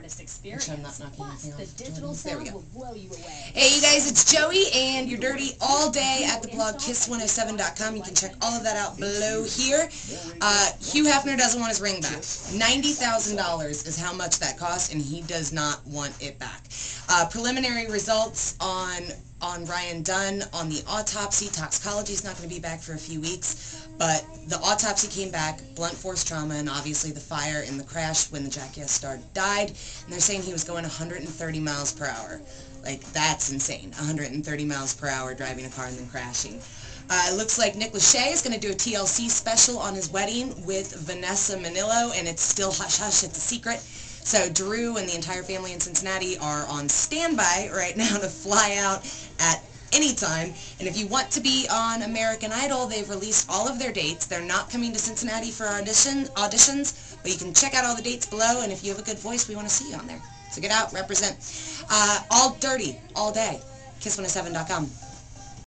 artist experience. I'm not knocking Plus, anything the off. digital There we sound go. will blow you away. Hey, you guys, it's Joey, and you're dirty all day at the blog kiss107.com. You can check all of that out below here. Uh, Hugh Hefner doesn't want his ring back. $90,000 is how much that cost, and he does not want it back. Uh, preliminary results on on Ryan Dunn on the autopsy. Toxicology is not going to be back for a few weeks, but the autopsy came back, blunt force trauma, and obviously the fire in the crash when the Jackass star died. And they're saying he was going 130 miles per hour. Like, that's insane. 130 miles per hour driving a car and then crashing. Uh, it looks like Nick Lachey is going to do a TLC special on his wedding with Vanessa Minnillo, and it's still hush-hush, it's a secret. So Drew and the entire family in Cincinnati are on standby right now to fly out at any time. And if you want to be on American Idol, they've released all of their dates. They're not coming to Cincinnati for audition auditions, but you can check out all the dates below, and if you have a good voice, we want to see you on there. So get out, represent. Uh, all dirty, all day. Kiss107.com.